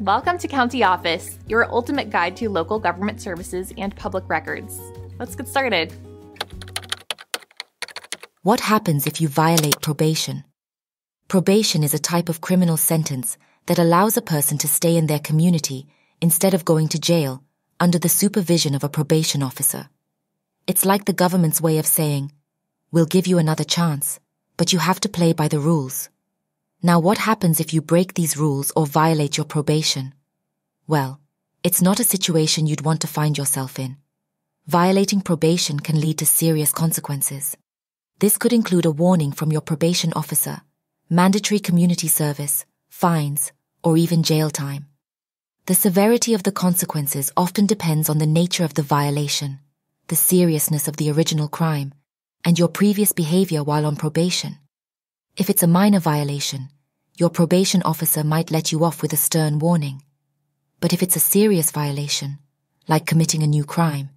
Welcome to County Office, your ultimate guide to local government services and public records. Let's get started. What happens if you violate probation? Probation is a type of criminal sentence that allows a person to stay in their community instead of going to jail under the supervision of a probation officer. It's like the government's way of saying, we'll give you another chance, but you have to play by the rules. Now what happens if you break these rules or violate your probation? Well, it's not a situation you'd want to find yourself in. Violating probation can lead to serious consequences. This could include a warning from your probation officer, mandatory community service, fines, or even jail time. The severity of the consequences often depends on the nature of the violation, the seriousness of the original crime, and your previous behavior while on probation. If it's a minor violation, your probation officer might let you off with a stern warning. But if it's a serious violation, like committing a new crime,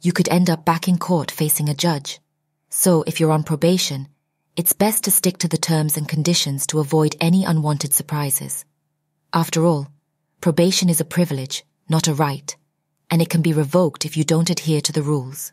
you could end up back in court facing a judge. So if you're on probation, it's best to stick to the terms and conditions to avoid any unwanted surprises. After all, Probation is a privilege, not a right, and it can be revoked if you don't adhere to the rules.